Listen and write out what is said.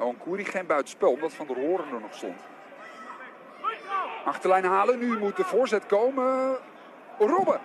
Onkoeri geen buitenspel, omdat Van der Horen er nog stond. Achterlijn halen, nu moet de voorzet komen. Robben.